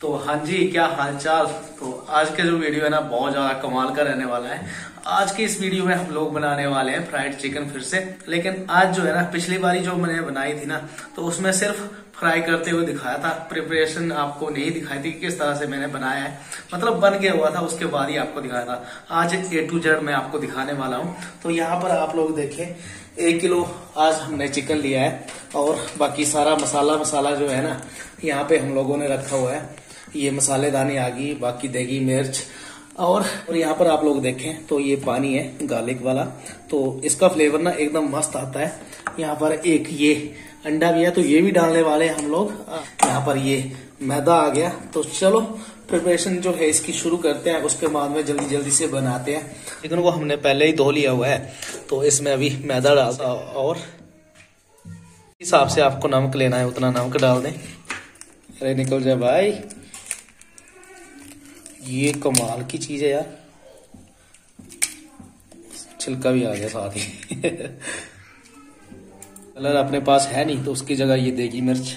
तो हाँ जी, क्या हालचाल? तो आज का जो वीडियो है ना, बहुत ज़्यादा कमाल का रहने वाला है। आज के इस वीडियो में हम लोग बनाने वाले हैं फ्राइड चिकन फिर से। लेकिन आज जो है ना, पिछली बारी जो मैंने बनाई थी ना तो उसमें सिर्फ़ फ्राई करते हुए दिखाया था। प्रिपरेशन आपको नहीं दिखाई थी कि किस तरह से मैंने बनाया है। मतलब बन गया हुआ था, उसके बाद ही आपको दिखाया था। आज ए टू जेड मैं आपको दिखाने वाला हूँ। तो यहाँ पर आप लोग देखें एक किलो आज हमने चिकन लिया है। और बाकी सारा मसाला मसाला जो है ना, यहाँ पे हम लोगों ने रखा हुआ है। ये मसालेदानी आ गई बाकी देगी, मिर्च, और और यहाँ पर आप लोग देखें तो ये पानी है गार्लिक वाला। तो इसका फ्लेवर ना एकदम मस्त आता है। यहाँ पर एक ये अंडा भी है तो ये भी डालने वाले हैं हम लोग। यहाँ पर ये मैदा आ गया। तो चलो प्रिपरेशन जो है इसकी शुरू करते हैं, उसके बाद में जल्दी जल्दी से बनाते हैं। चिकन को हमने पहले ही धो लिया हुआ है तो इसमें अभी मैदा डालता और हिसाब से आपको नमक लेना है, उतना नमक डाल दें। अरे निकल जाए भाई। ये कमाल की चीज़ है यार। छिलका भी आ गया साथ ही। कलर अपने पास है नहीं तो उसकी जगह ये देगी मिर्च।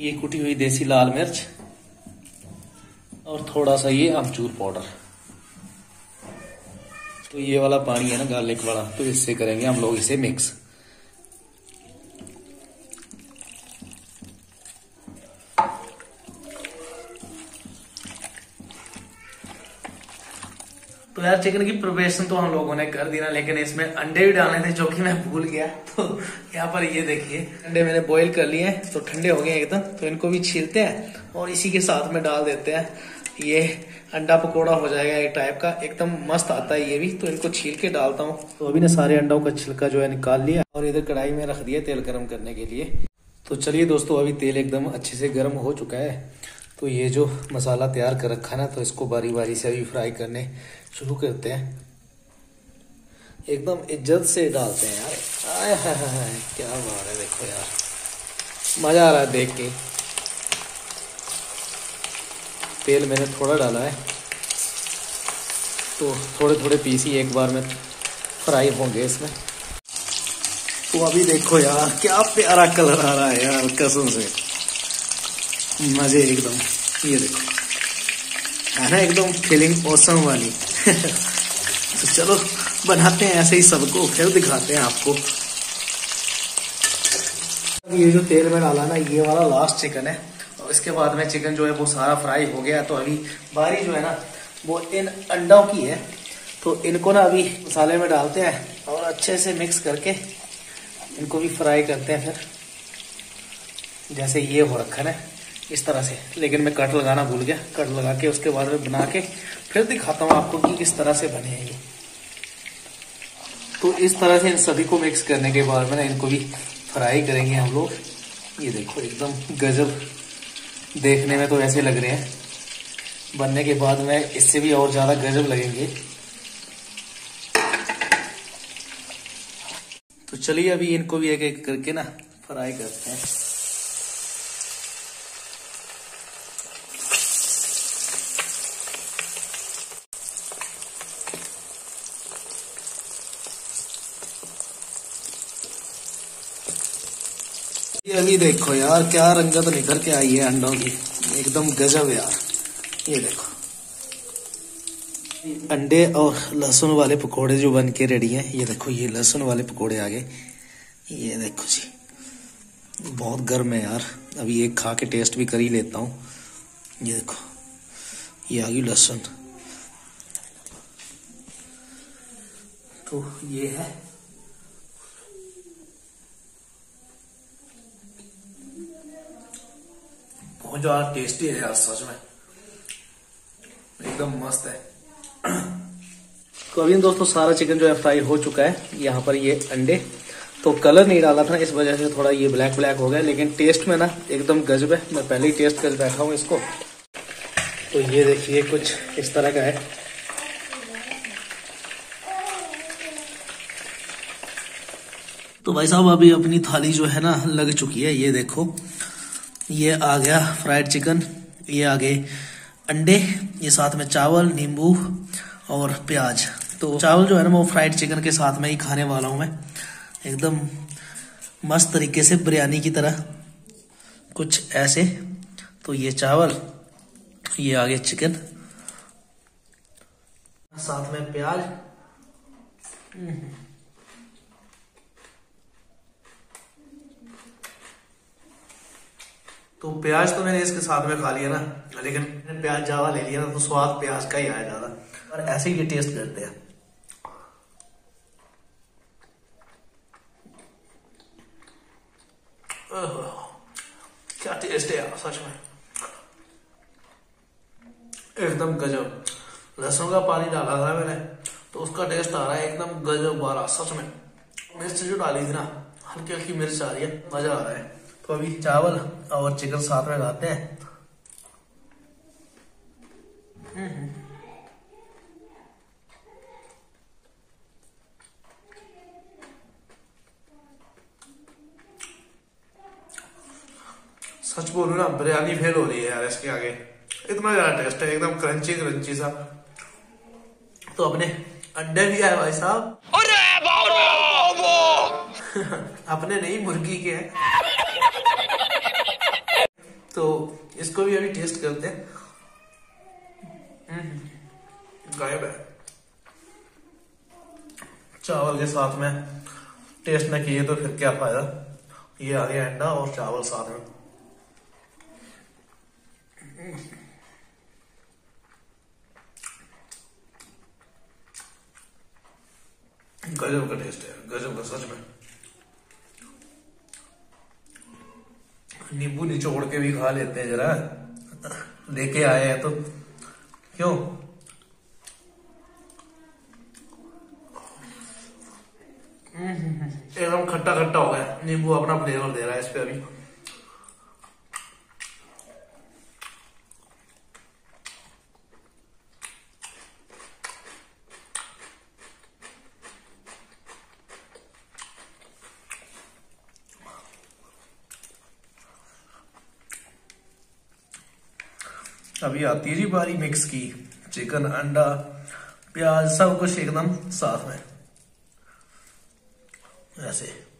ये कुटी हुई देसी लाल मिर्च। और थोड़ा सा ये अमचूर पाउडर। तो ये वाला पानी है ना गार्लिक वाला। तो इससे करेंगे हम लोग इसे मिक्स तो यार चिकन की प्रिपरेशन तो हम लोगों ने कर दी ना, लेकिन इसमें अंडे भी डालने थे जो कि मैं भूल गया। तो यहाँ पर ये देखिए, अंडे मैंने बॉईल कर लिए हैं तो ठंडे हो गए एकदम तो इनको भी छीलते हैं और इसी के साथ में डाल देते हैं। ये अंडा पकौड़ा हो जाएगा एक टाइप का, एकदम मस्त आता है ये भी तो इनको छील के डालता हूँ। तो अभी ने सारे अंडों का छिलका जो है निकाल लिया और इधर कढ़ाई में रख दिया तेल गर्म करने के लिए। तो चलिए दोस्तों, अभी तेल एकदम अच्छे से गर्म हो चुका है। तो ये जो मसाला तैयार कर रखा ना तो इसको बारी बारी से अभी फ्राई करने शुरू करते हैं। एकदम इज़्ज़त से डालते हैं यार। आय हाय हाय क्या बात है, देखो यार। मज़ा आ रहा है देख के। तेल मैंने थोड़ा डाला है। तो थोड़े थोड़े पीस ही एक बार में फ्राई होंगे इसमें। तो अभी देखो यार, क्या प्यारा कलर आ रहा है यार, कसम से। मज़े एकदम, ये देखो। है ना एकदम फीलिंग औसम वाली। तो चलो, बनाते हैं ऐसे ही सबको, फिर दिखाते हैं आपको। ये जो तेल में डाला ना, ये वाला लास्ट चिकन है। और इसके बाद में चिकन जो है, वो सारा फ्राई हो गया। तो अभी बारी जो है ना, वो इन अंडों की है। तो इनको ना अभी मसाले में डालते हैं और अच्छे से मिक्स करके इनको भी फ्राई करते हैं फिर। जैसे ये हो रखा है इस तरह से। लेकिन मैं कट लगाना भूल गया। कट लगा के उसके बाद में बना के फिर दिखाता हूँ आपको कि किस तरह से बने हैं ये। तो इस तरह से इन सभी को मिक्स करने के बाद में इनको भी फ्राई करेंगे हम लोग। ये देखो, एकदम गजब देखने में तो ऐसे लग रहे हैं। बनने के बाद में इससे भी और ज़्यादा गजब लगेंगे। तो चलिए अभी इनको भी एक एक करके ना फ्राई करते हैं। ये अभी देखो यार, क्या रंगत निकल के आई है अंडों की। एकदम गजब यार। ये देखो। अंडे और लहसुन वाले पकोड़े जो बन के रेडी हैं, ये देखो, ये लहसुन वाले पकोड़े आ गए। ये देखो जी। बहुत गर्म है यार। अभी एक खा के टेस्ट भी कर ही लेता हूँ। ये देखो। ये आ गई लहसुन। तो ये है बहुत ज़्यादा टेस्टी है यार सच में। एकदम मस्त है। तो अभी दोस्तों सारा चिकन जो है फ्राई हो चुका है, यहाँ पर ये अंडे। तो कलर नहीं डाला था इस वजह से थोड़ा ये ब्लैक ब्लैक हो गया, लेकिन टेस्ट में ना एकदम गजब है। मैं पहले ही टेस्ट कर बैठा हूँ इसको। तो ये देखिए कुछ इस तरह का है। तो भाई साहब, अभी अपनी थाली जो है ना लग चुकी है, ये देखो। ये आ गया फ्राइड चिकन, ये आ गए अंडे, ये साथ में चावल, नींबू और प्याज। तो चावल जो है ना, वो फ्राइड चिकन के साथ में ही खाने वाला हूँ मैं। एकदम मस्त तरीके से बिरयानी की तरह। कुछ ऐसे। तो ये चावल, ये आ आगे चिकन। साथ में प्याज। तो प्याज तो मैंने इसके साथ में खा लिया ना, लेकिन प्याज जावा ले लिया ना तो स्वाद प्याज का ही आया ज़्यादा। और ऐसे ही टेस्ट करते हैं। क्या टेस्ट है सच में। एकदम गजब। लहसुन का पानी डाला था मैंने तो उसका टेस्ट आ रहा है एकदम गजब वाला, सच में। मिर्च जो डाली थी ना हल्की हल्की मिर्च आ रही है, मज़ा आ रहा है। तो अभी चावल और चिकन साथ में खाते हैं। सच बोलू ना बिरयानी फेल हो रही है यार इसके आगे। इतना ज़्यादा टेस्ट है एकदम क्रंची क्रंची सा। तो अपने अंडे भी आए भाई साहब। अरे अपने नहीं मुर्गी के हैं। तो इसको भी अभी टेस्ट करते हैं। हम्म, गायब है। चावल के साथ में टेस्ट न किए तो फिर क्या फ़ायदा? ये आ गया अंडा और चावल साथ में। गजब का टेस्ट है गजब का सच में। नींबू निचोड़ के भी खा लेते हैं जरा। लेके आए हैं तो। क्यों? एकदम खट्टा खट्टा हो गया। नींबू अपना फ्लेवर दे रहा है इस पे अभी। अभी आती है जी बारी मिक्स की। चिकन अंडा, प्याज, सब कुछ एकदम साफ़ है ऐसे।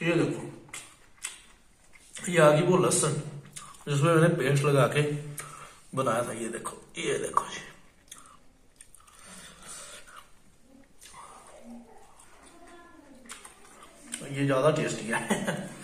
ये देखो। ये आगे वो लहसन, जिसमें मैंने पेस्ट लगा के बनाया था, ये देखो ये देखो जी। ये ज़्यादा टेस्टी है।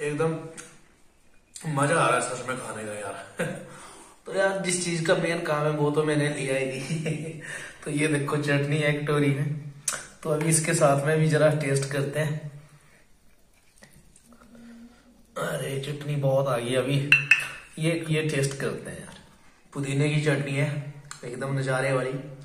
एकदम मज़ा आ रहा है सच में खाने का यार। तो यार, जिस चीज़ का मेन काम है, वो तो मैंने लिया ही नहीं। तो ये देखो, चटनी एक टोरी है। तो अभी इसके साथ में भी जरा टेस्ट करते हैं। अरे, चटनी बहुत आ गई अभी। ये ये टेस्ट करते हैं यार। पुदीने की चटनी है, एकदम नजारे वाली।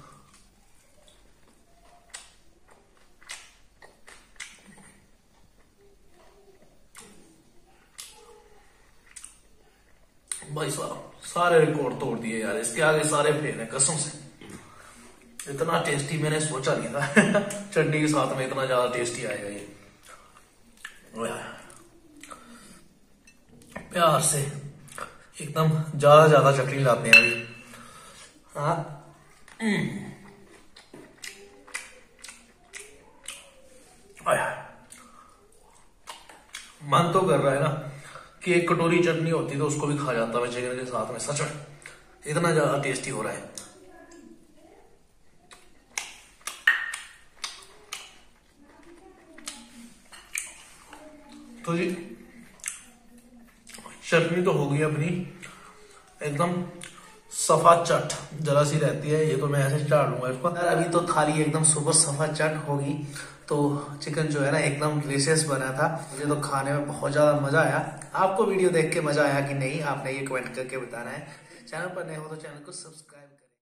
भाई साहब, सारे रिकॉर्ड तोड़ दिए यार, इसके आगे सारे फेल है, कसम से। इतना टेस्टी मैंने सोचा नहीं था। चटनी के साथ में इतना ज़्यादा टेस्टी आएगा ये। प्यार से, एकदम ज़्यादा ज़्यादा चटनी लाते हैं अभी। हाँ? मन तो कर रहा है ना। कि एक कटोरी चटनी होती तो उसको भी खा जाता मैं चिकन के साथ में सच इतना ज़्यादा टेस्टी हो रहा है। तो जी, चटनी तो हो गई अपनी, एकदम सफ़ा चट जरा सी रहती है, ये तो मैं ऐसे चाट लूँगा इसको। अभी तो थाली एकदम सुपर सफ़ा चट होगी तो चिकन जो है ना, एकदम ग्रेसियस बना था। मुझे तो खाने में बहुत ज़्यादा मज़ा आया। आपको वीडियो देख के मज़ा आया कि नहीं, आपने ये कमेंट करके बताना है। चैनल पर नए हो तो चैनल को सब्सक्राइब